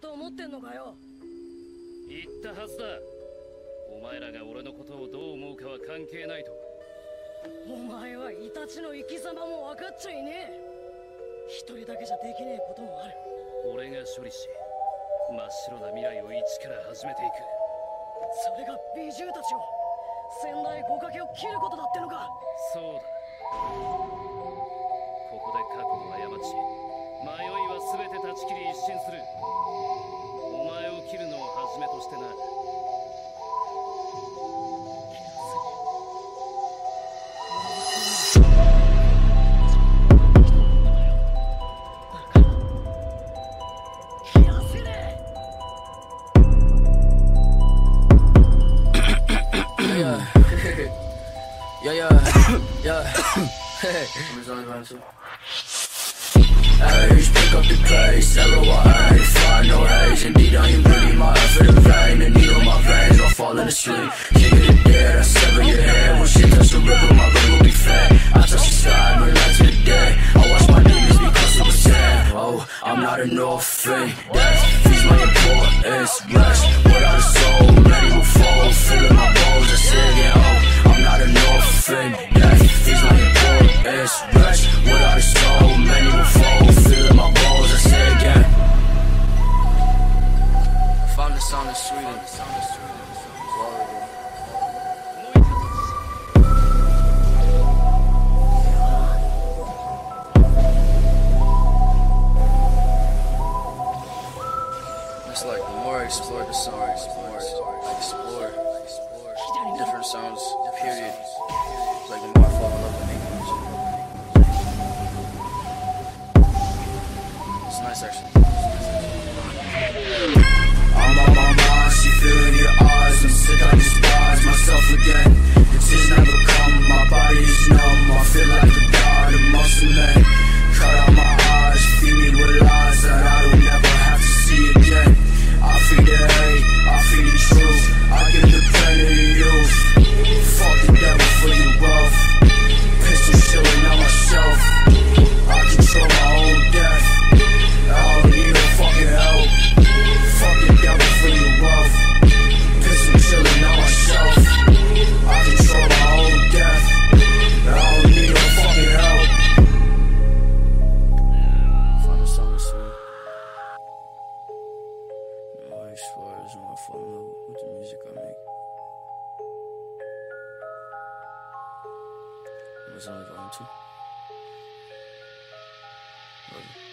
と思ってんのかよ。言ったはずだ。お前らが俺のことをどう思うかは関係ないと。お前はイタチの生き様も分かっちゃいねえ。一人だけじゃできねえこともある。俺が処理し真っ白な未来を一から始めていく。それが美獣たちを仙台五掛けを切ることだってのか。そうだ。ここで過去の過ち迷いは全て断ち切り一新する yeah, yeah, yeah. Hey, Hey, pick up the pace, L-O-I-A, fly no haze Indeed, I am bleeding my effort in vain The needle my veins, I'm falling asleep King of the dead, I sever your head. When shit touch the river, my ring will be fed I touch the sky, burn light to the day. I watch my demons because it was sad. Oh, I'm not an orphan. Death feeds my importance Rest. Without a soul, many will fall. Feeling my bones, Found the sound of Sweden It's like the more I explore the songs, the more I explore different sounds, period. It's like the more I fall in love with music. It's nice actually. Wanna fall in love with the music I make. It was only volume two. Love you.